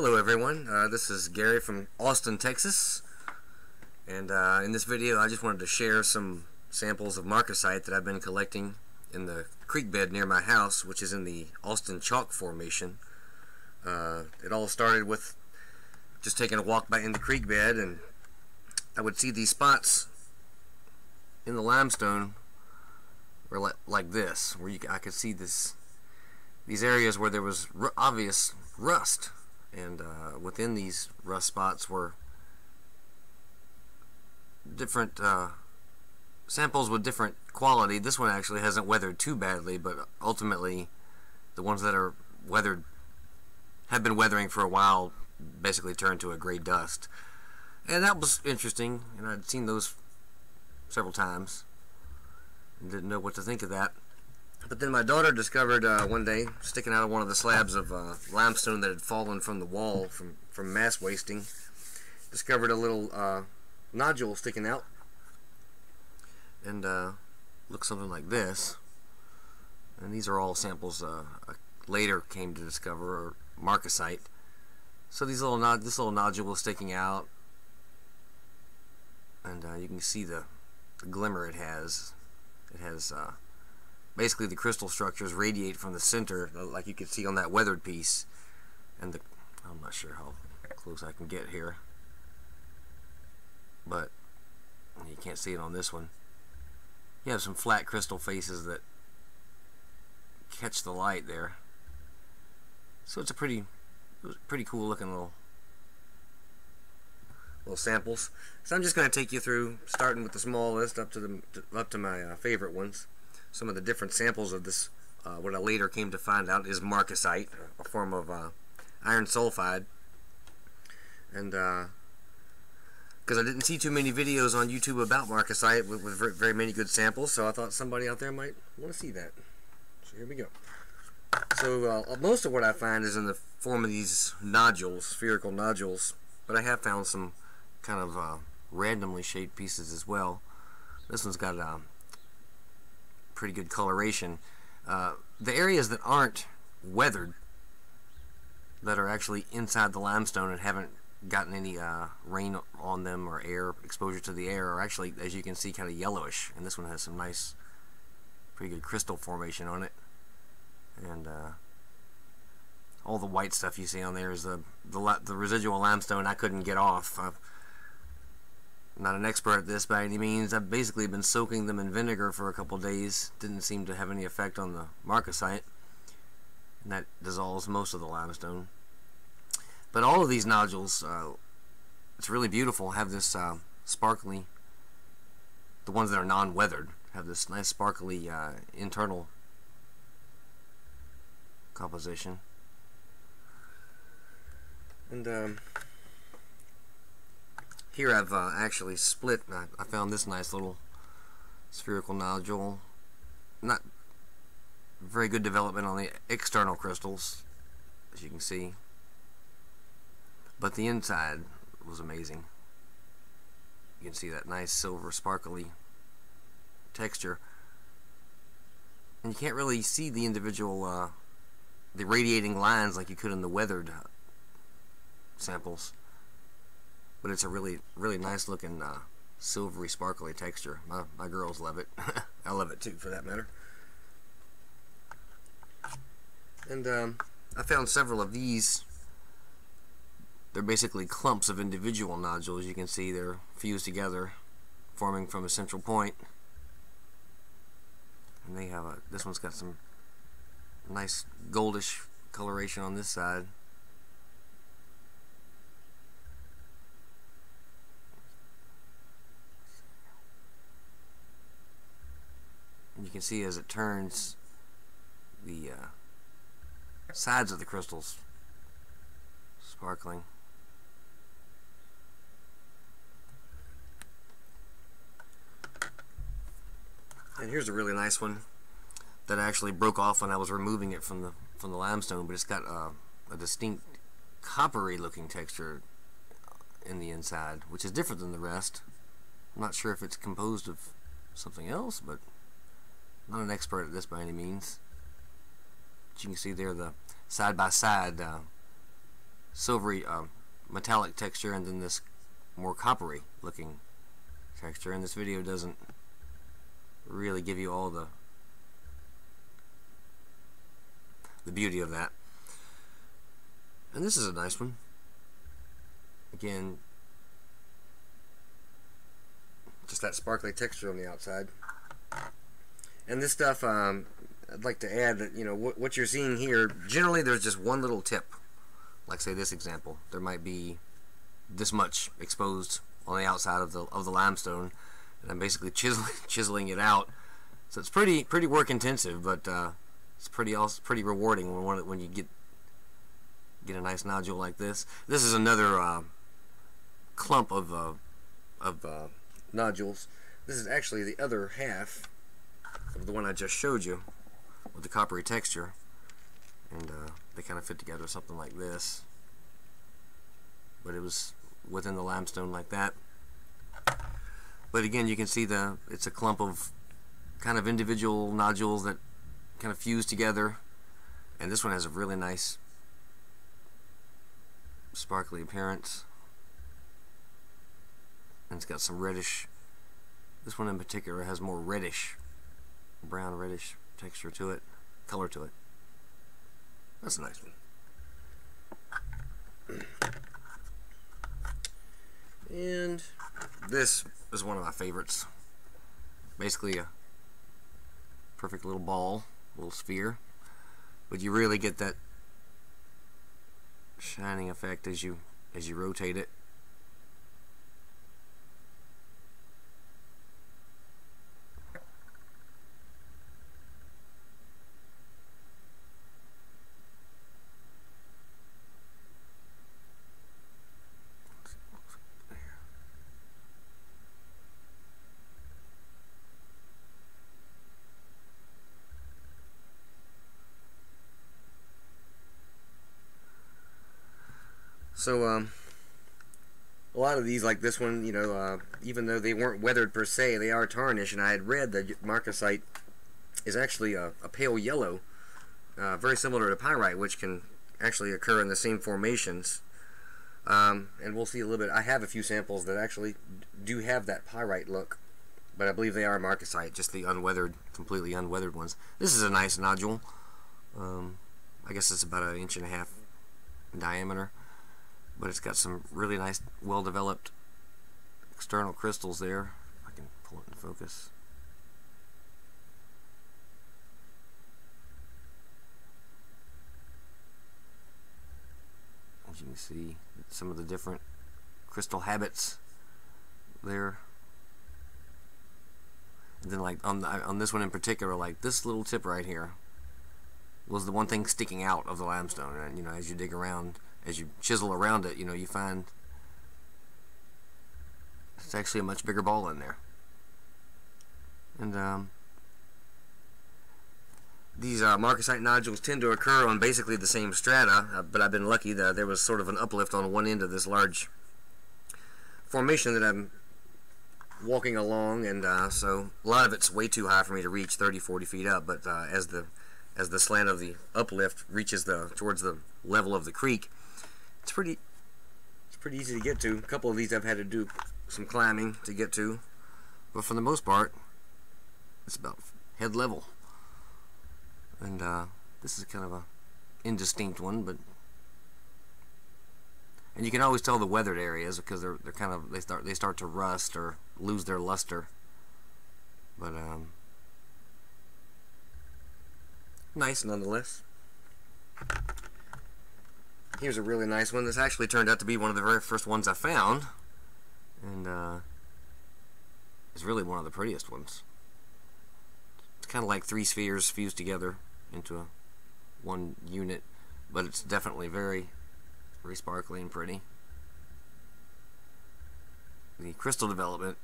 Hello everyone, uh, this is Gary from Austin, Texas. And uh, in this video I just wanted to share some samples of marcasite that I've been collecting in the creek bed near my house which is in the Austin Chalk Formation. Uh, it all started with just taking a walk by in the creek bed and I would see these spots in the limestone were like, like this where you, I could see this these areas where there was obvious rust and uh, within these rust spots were different uh, samples with different quality. This one actually hasn't weathered too badly, but ultimately the ones that are weathered have been weathering for a while basically turned to a gray dust. And that was interesting, and I'd seen those several times and didn't know what to think of that. But then my daughter discovered uh, one day, sticking out of one of the slabs of uh, limestone that had fallen from the wall from, from mass wasting, discovered a little uh, nodule sticking out. And uh, looks something like this. And these are all samples uh, later came to discover, or marcasite. So these little nod this little nodule is sticking out. And uh, you can see the, the, glimmer it has. It has basically the crystal structures radiate from the center like you can see on that weathered piece. And the I'm not sure how close I can get here. But you can't see it on this one. You have some flat crystal faces that catch the light there. So it's a pretty pretty cool looking little little samples. So I'm just going to take you through starting with the smallest up to the up to my uh, favorite ones some of the different samples of this. Uh, what I later came to find out is marcasite, a form of uh, iron sulfide. And because uh, I didn't see too many videos on YouTube about marcasite with, with very many good samples, so I thought somebody out there might want to see that. So here we go. So uh, most of what I find is in the form of these nodules, spherical nodules, but I have found some kind of uh, randomly shaped pieces as well. This one's got a pretty good coloration. Uh, the areas that aren't weathered, that are actually inside the limestone and haven't gotten any uh, rain on them or air exposure to the air, are actually, as you can see, kind of yellowish. And this one has some nice, pretty good crystal formation on it. And uh, all the white stuff you see on there is the the, the residual limestone I couldn't get off. I've, not an expert at this by any means. I've basically been soaking them in vinegar for a couple days. Didn't seem to have any effect on the marcasite. And that dissolves most of the limestone. But all of these nodules, uh, it's really beautiful, have this uh, sparkly, the ones that are non-weathered, have this nice sparkly uh, internal composition. And um, here I've uh, actually split, I, I, found this nice little spherical nodule. Not very good development on the external crystals, as you can see. But the inside was amazing. You can see that nice silver sparkly texture. And you can't really see the individual, uh, the radiating lines like you could in the weathered samples but it's a really really nice looking uh, silvery sparkly texture. My, my girls love it. I love it too for that matter. And um, I found several of these. They're basically clumps of individual nodules. You can see they're fused together forming from a central point. and they have a this one's got some nice goldish coloration on this side you can see as it turns the uh, sides of the crystals sparkling. And here's a really nice one that actually broke off when I was removing it from the from the limestone but it's got a distinct coppery looking texture in the inside which is different than the rest. I'm not sure if it's composed of something else but not an expert at this by any means. But you can see there the side-by-side -side, uh, silvery um, metallic texture and then this more coppery looking texture. And this video doesn't really give you all the the beauty of that. And this is a nice one. Again just that sparkly texture on the outside and this stuff um, I'd like to add that you know what, what you're seeing here generally there's just one little tip. Like say this example. There might be this much exposed on the outside of the of the limestone and I'm basically chiseling chiseling it out. So it's pretty pretty work intensive but uh, it's pretty also pretty rewarding when when you get get a nice nodule like this. This is another uh, clump of uh, of uh, nodules. This is actually the other half of the one I just showed you with the coppery texture. And uh, they kind of fit together something like this. But it was within the limestone like that. But again you can see the it's a clump of kind of individual nodules that kind of fuse together. And this one has a really nice sparkly appearance. And it's got some reddish this one in particular has more reddish brown reddish texture to it color to it. That's a nice one. And this is one of my favorites. Basically a perfect little ball little sphere. But you really get that shining effect as you as you rotate it So, um, a lot of these, like this one, you know, uh, even though they weren't weathered per se, they are tarnished. And I had read that marcasite is actually a, a pale yellow, uh, very similar to pyrite, which can actually occur in the same formations. Um, and we'll see a little bit. I have a few samples that actually do have that pyrite look, but I believe they are marcasite, just the unweathered, completely unweathered ones. This is a nice nodule. Um, I guess it's about an inch and a half in diameter but it's got some really nice well developed external crystals there. I can pull it in focus. As you can see some of the different crystal habits there. And then like on the, on this one in particular like this little tip right here was the one thing sticking out of the limestone. And you know as you dig around as you chisel around it, you know, you find it's actually a much bigger ball in there. And um, these uh, marcasite nodules tend to occur on basically the same strata, uh, but I've been lucky that there was sort of an uplift on one end of this large formation that I'm walking along, and uh, so a lot of it's way too high for me to reach 30, 40 feet up, but uh, as the as the slant of the uplift reaches the towards the level of the creek, it's pretty it's pretty easy to get to. A couple of these I've had to do some climbing to get to, but for the most part, it's about head level. And uh, this is kind of a indistinct one, but and you can always tell the weathered areas because they're they're kind of they start they start to rust or lose their luster. But um, nice nonetheless. Here's a really nice one. This actually turned out to be one of the very first ones I found. And uh, it's really one of the prettiest ones. It's kind of like three spheres fused together into a, one unit. But it's definitely very, very sparkly and pretty. The crystal development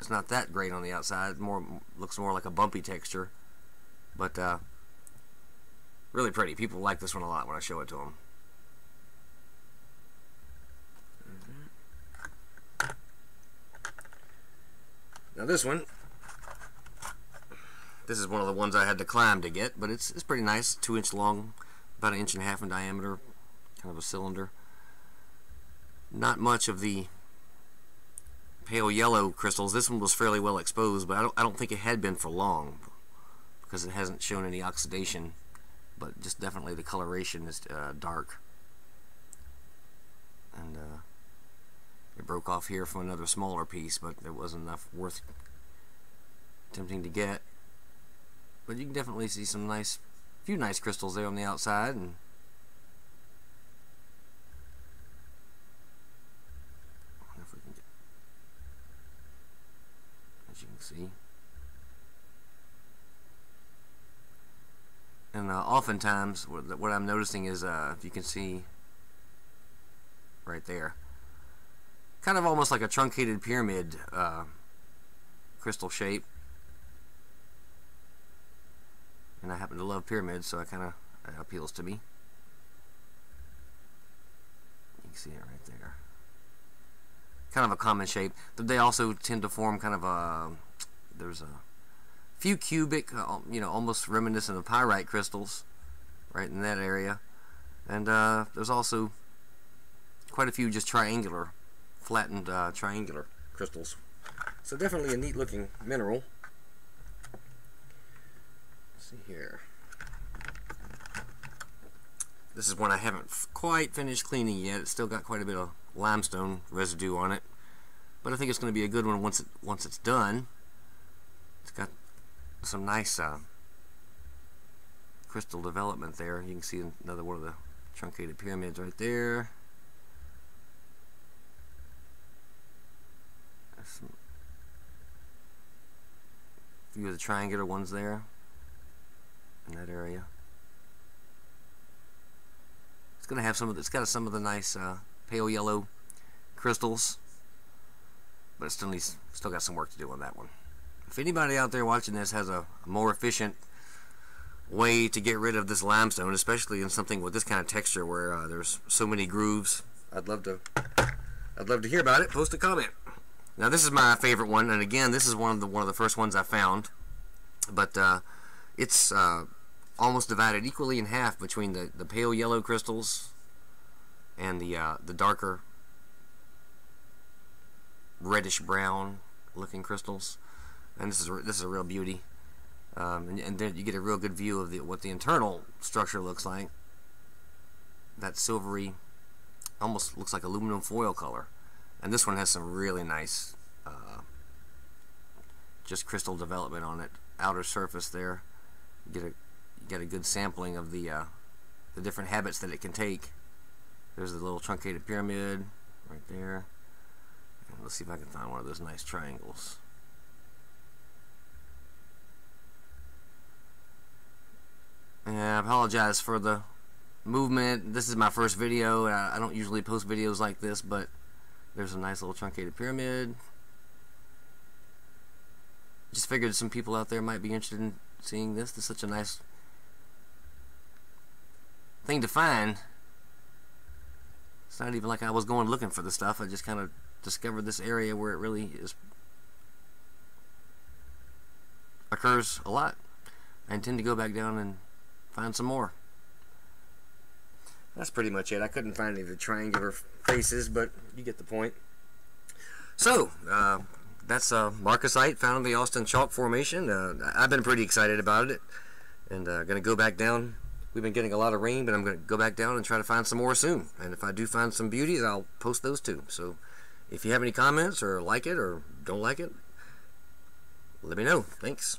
is not that great on the outside. More looks more like a bumpy texture. But uh, really pretty. People like this one a lot when I show it to them. Now this one, this is one of the ones I had to climb to get, but it's, it's pretty nice. Two inch long, about an inch and a half in diameter. kind of a cylinder. Not much of the pale yellow crystals. This one was fairly well exposed, but I don't, I don't think it had been for long because it hasn't shown any oxidation, but just definitely the coloration is uh, dark. And uh, it broke off here from another smaller piece, but there wasn't enough worth tempting to get. But you can definitely see some nice, few nice crystals there on the outside, and if we can get, as you can see. And uh, oftentimes, what, what I'm noticing is, uh, if you can see right there, kind of almost like a truncated pyramid uh, crystal shape. And I happen to love pyramids, so it kind of appeals to me. You can see it right there. Kind of a common shape. They also tend to form kind of a, there's a few cubic, uh, you know, almost reminiscent of pyrite crystals right in that area. And uh, there's also quite a few just triangular flattened uh, triangular crystals. So definitely a neat looking mineral. Let's see here. This is one I haven't quite finished cleaning yet. It's still got quite a bit of limestone residue on it. But I think it's going to be a good one once it once it's done. It's got some nice uh, crystal development there. You can see another one of the truncated pyramids right there. Some few of the triangular ones there in that area. It's gonna have some of the, it's got some of the nice uh, pale yellow crystals, but it still needs still got some work to do on that one. If anybody out there watching this has a, a more efficient way to get rid of this limestone, especially in something with this kind of texture where uh, there's so many grooves, I'd love to I'd love to hear about it. Post a comment. Now this is my favorite one, and again, this is one of the one of the first ones I found. But uh, it's uh, almost divided equally in half between the, the pale yellow crystals and the uh, the darker reddish brown looking crystals. And this is this is a real beauty. Um, and, and, then you get a real good view of the, what the internal structure looks like. That silvery, almost looks like aluminum foil color. And this one has some really nice uh, just crystal development on it. Outer surface there. You get a get a good sampling of the uh, the different habits that it can take. There's the little truncated pyramid right there. And let's see if I can find one of those nice triangles. And I apologize for the movement. This is my first video. I don't usually post videos like this, but there's a nice little truncated pyramid. Just figured some people out there might be interested in seeing this. This is such a nice thing to find. It's not even like I was going looking for the stuff. I just kind of discovered this area where it really is occurs a lot. I intend to go back down and find some more that's pretty much it. I couldn't find any of the triangular faces, but you get the point. So, uh, that's uh, Marcasite found in the Austin Chalk Formation. Uh, I've been pretty excited about it, and uh, going to go back down. We've been getting a lot of rain, but I'm going to go back down and try to find some more soon. And if I do find some beauties, I'll post those too. So, if you have any comments or like it or don't like it, let me know. Thanks.